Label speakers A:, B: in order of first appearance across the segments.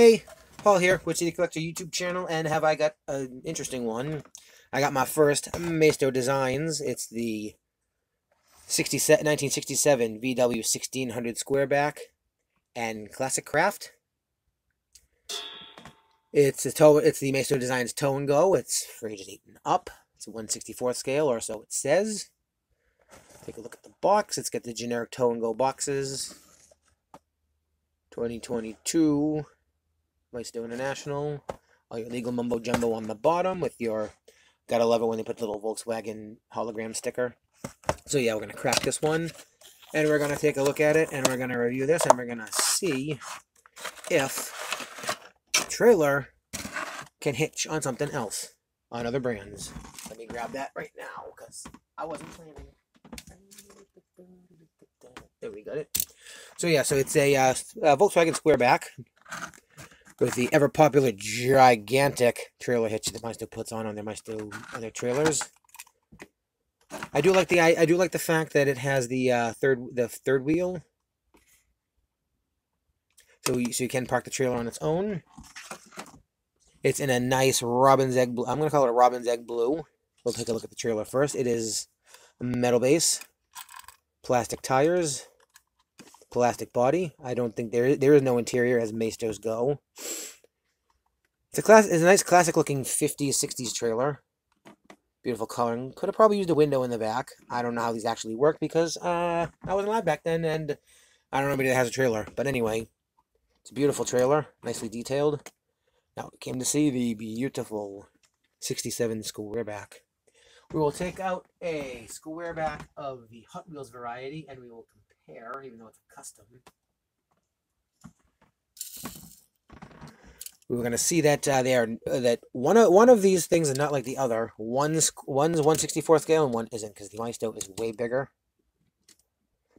A: Hey, Paul here with City Collector YouTube channel, and have I got an interesting one? I got my first Maisto Designs. It's the 1967 VW 1600 Squareback and Classic Craft. It's a toe. It's the Maisto Designs Tow and Go. It's ages eight and up. It's a 164th scale, or so it says. Take a look at the box. It's got the generic Tow and Go boxes. 2022 Maisto International. All your legal mumbo jumbo on the bottom with your. Gotta love it when they put the little Volkswagen hologram sticker. So yeah, we're gonna crack this one, and we're gonna take a look at it, and we're gonna review this, and we're gonna see if trailer can hitch on something else on other brands. Let me grab that right now because I wasn't planning. There we got it. So yeah, so it's a, uh, a Volkswagen with the ever popular gigantic trailer hitch that Maisto puts on on their Maisto on their trailers. I do like the I, I do like the fact that it has the uh, third the third wheel, so you, so you can park the trailer on its own. It's in a nice robin's egg blue. I'm gonna call it a robin's egg blue. We'll take a look at the trailer first. It is metal base, plastic tires, plastic body. I don't think there there is no interior as Maistos go. It's a class. It's a nice classic looking 50s 60s trailer. Beautiful coloring. Could have probably used a window in the back. I don't know how these actually work because uh, I wasn't alive back then, and I don't know anybody that has a trailer. But anyway, it's a beautiful trailer, nicely detailed. Now we came to see the beautiful 67 school Squareback. We will take out a Squareback of the Hot Wheels variety, and we will compare, even though it's custom. We are going to see that uh, they are uh, that one of one of these things is not like the other. One's one's 164th scale and one isn't because the Maisto is way bigger.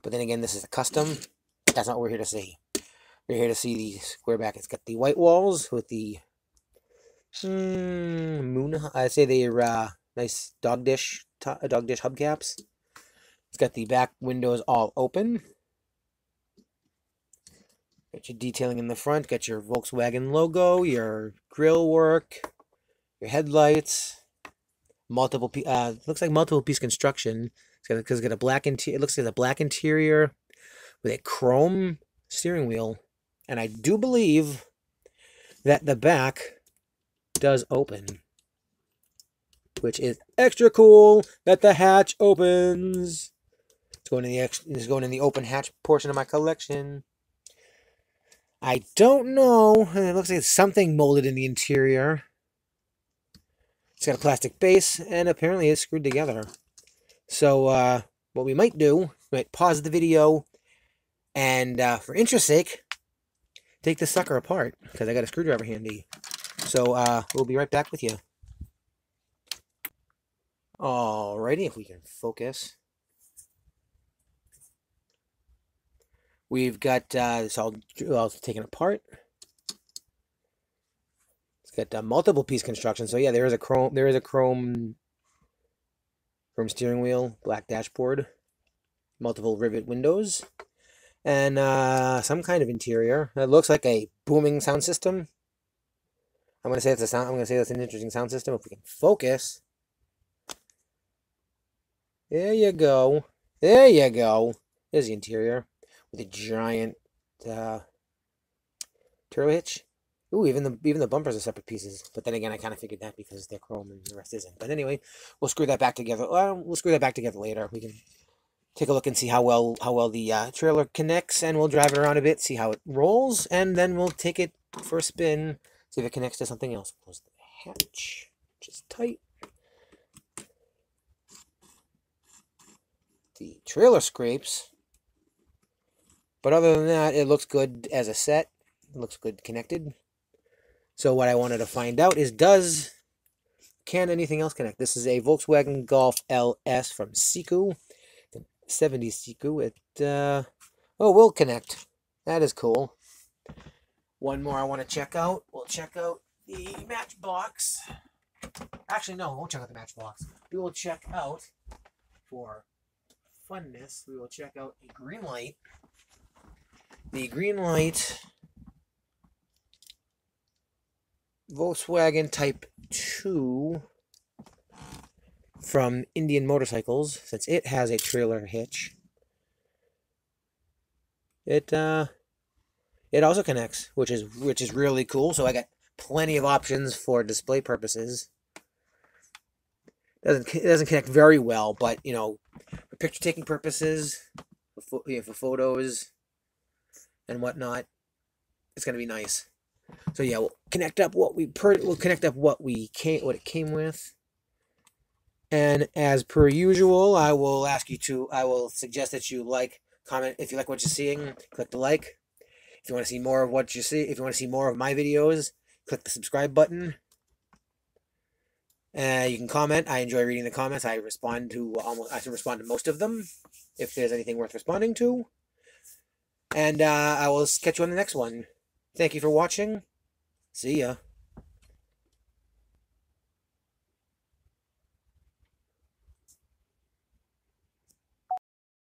A: But then again, this is a custom. That's not what we're here to see. We're here to see the square back. It's got the white walls with the mm, moon. I say they're uh, nice dog dish dog dish hubcaps. It's got the back windows all open. Got your detailing in the front, got your Volkswagen logo, your grill work, your headlights, multiple uh looks like multiple piece construction. It's got it's got a black interior. It looks like a black interior with a chrome steering wheel, and I do believe that the back does open, which is extra cool. That the hatch opens. Going in the it's going in the open hatch portion of my collection. I don't know. It looks like it's something molded in the interior. It's got a plastic base, and apparently it's screwed together. So, uh, what we might do, we might pause the video, and uh, for interest sake, take the sucker apart, because I got a screwdriver handy. So, uh, we'll be right back with you. Alrighty, if we can focus. We've got uh, this all, all taken apart. It's got uh, multiple piece construction. So yeah, there is a chrome. There is a chrome, chrome steering wheel, black dashboard, multiple rivet windows, and uh, some kind of interior. It looks like a booming sound system. I'm gonna say it's a sound. I'm gonna say that's an interesting sound system. If we can focus. There you go. There you go. There's the interior a giant uh, turbo hitch. Ooh, even the even the bumpers are separate pieces. But then again, I kind of figured that because they're chrome and the rest isn't. But anyway, we'll screw that back together. Well, we'll screw that back together later. We can take a look and see how well how well the uh, trailer connects, and we'll drive it around a bit, see how it rolls, and then we'll take it for a spin, see if it connects to something else. Close the hatch, which is tight. The trailer scrapes but other than that, it looks good as a set. It looks good connected. So what I wanted to find out is does can anything else connect? This is a Volkswagen Golf LS from Siku. 70 Siku. It uh oh will connect. That is cool. One more I want to check out. We'll check out the matchbox. Actually, no, we won't check out the matchbox. We will check out for funness. We will check out a green light the green light Volkswagen Type 2 from Indian Motorcycles, since it has a trailer hitch. It uh it also connects, which is which is really cool. So I got plenty of options for display purposes. Doesn't it doesn't connect very well, but you know, for picture taking purposes, for, you know, for photos and whatnot, it's gonna be nice. So yeah, we'll connect up what we per we'll connect up what we came what it came with. And as per usual, I will ask you to I will suggest that you like, comment if you like what you're seeing, click the like. If you want to see more of what you see, if you want to see more of my videos, click the subscribe button. Uh, you can comment. I enjoy reading the comments. I respond to almost. I respond to most of them if there's anything worth responding to. And uh, I will catch you on the next one. Thank you for watching. See ya.